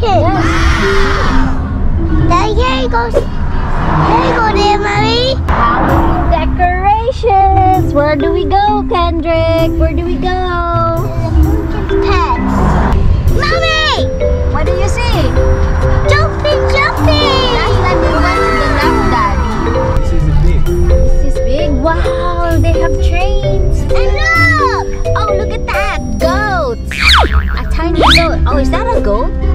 pumpkin. Then here you go. Here you go, dear mommy. Halloween decorations. Where do we go, Kendrick? Where do we go? Pets. Mommy! What do you see? Jumping, jumping! Last time we went to the Daddy. This is big. This is big. Wow, they have trains. And look! Oh, look at that. Goats. A tiny goat. Oh, is that a goat?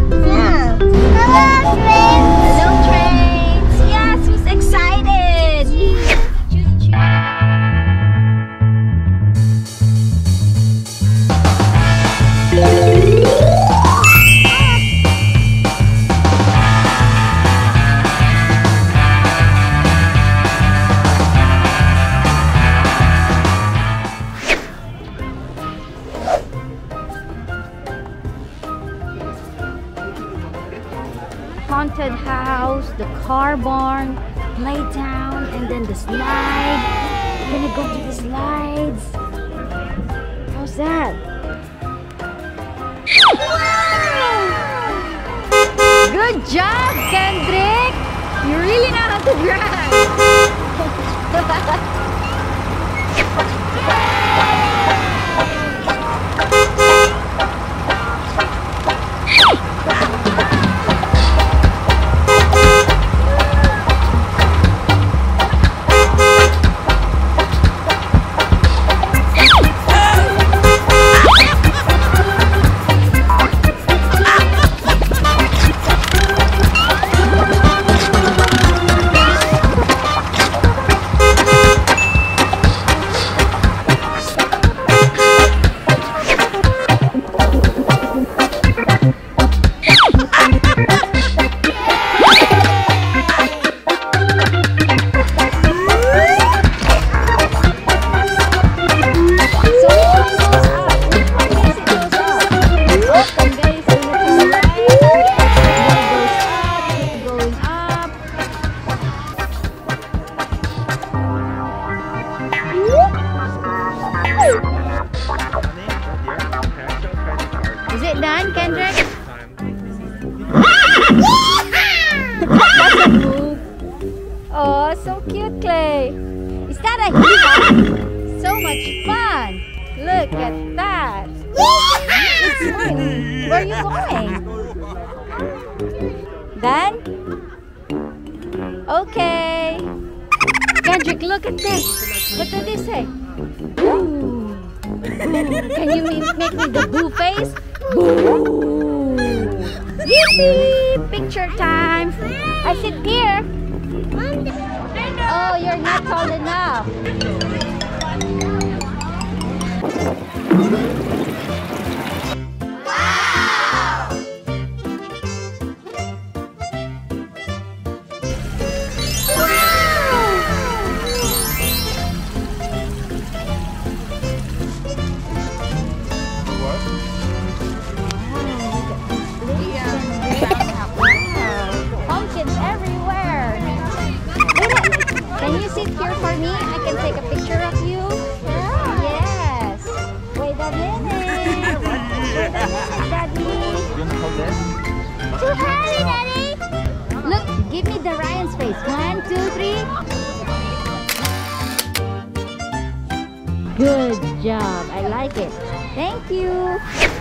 Haunted house, the car barn, playtown, and then the slide. We're gonna go to the slides. How's that? Good job, Kendrick! You really know how to drive. A So much fun. Look at that. It's. Where are you going? Then? Okay. Kendrick, look at this. What did they say? Boo. Can you make make me the boo face? Boo! Yippee! Picture time. I sit here. Oh, you're not tall enough. Give me the Ryan's face. One, two, three. Good job. I like it. Thank you.